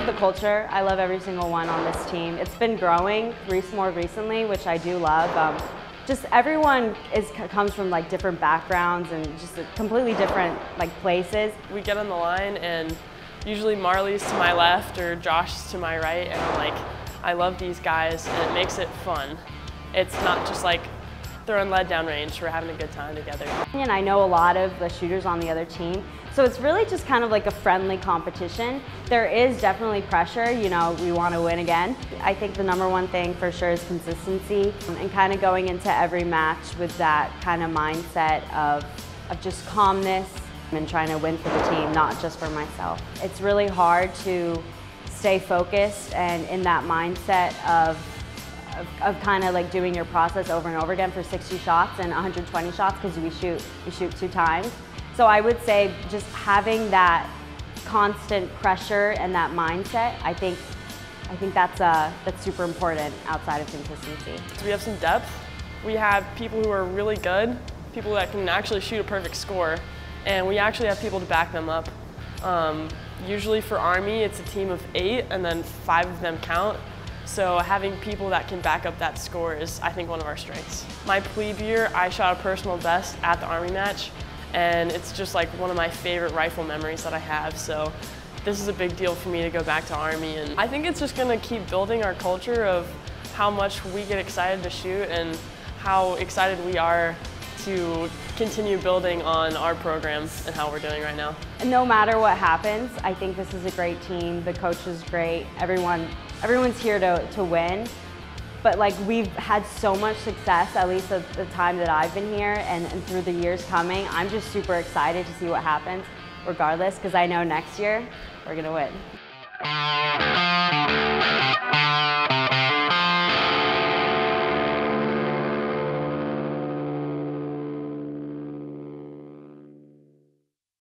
love the culture. I love every single one on this team. It's been growing more recently, which I do love. Um, just everyone is comes from like different backgrounds and just completely different like places. We get on the line and usually Marley's to my left or Josh's to my right and I'm like, I love these guys and it makes it fun. It's not just like throwing lead down range. We're having a good time together. And I know a lot of the shooters on the other team, so it's really just kind of like a friendly competition. There is definitely pressure, you know, we want to win again. I think the number one thing for sure is consistency and kind of going into every match with that kind of mindset of, of just calmness and trying to win for the team, not just for myself. It's really hard to stay focused and in that mindset of of, of kind of like doing your process over and over again for 60 shots and 120 shots because we shoot, we shoot two times. So I would say just having that constant pressure and that mindset, I think, I think that's, uh, that's super important outside of consistency. So we have some depth. We have people who are really good, people that can actually shoot a perfect score, and we actually have people to back them up. Um, usually for Army, it's a team of eight, and then five of them count. So having people that can back up that score is, I think, one of our strengths. My plebe year, I shot a personal best at the Army match, and it's just like one of my favorite rifle memories that I have. So this is a big deal for me to go back to Army, and I think it's just gonna keep building our culture of how much we get excited to shoot and how excited we are to continue building on our program and how we're doing right now. No matter what happens, I think this is a great team. The coach is great. Everyone, everyone's here to, to win. But like we've had so much success, at least at the time that I've been here and, and through the years coming, I'm just super excited to see what happens regardless because I know next year we're going to win.